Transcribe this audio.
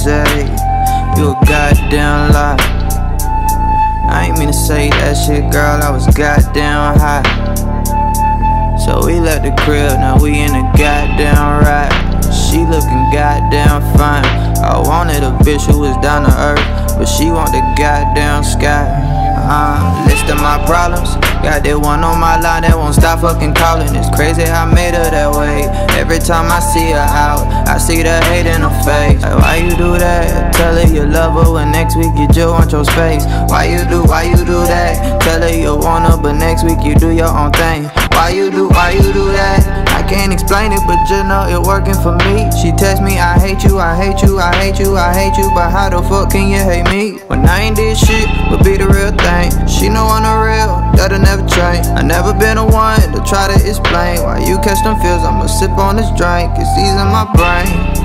say you a goddamn lie. I ain't mean to say that shit, girl, I was goddamn high. So we left the crib, now we in a goddamn ride. She looking goddamn fine. I wanted a bitch who was down to earth, but she want the goddamn sky. Uh, list of my problems. Got that one on my line that won't stop fucking calling. It's crazy how I made her that way. Every time I see her out, I see the hate in her face. Like, why you? Tell her you love her when next week you just want your space. Why you do, why you do that? Tell her you want her, but next week you do your own thing. Why you do, why you do that? I can't explain it, but just know it working for me. She text me, I hate you, I hate you, I hate you, I hate you, but how the fuck can you hate me? When I ain't did shit, but be the real thing. She know I'm the real, that'll never change. I never been the one to try to explain why you catch them feels. I'ma sip on this drink, it's easing my brain.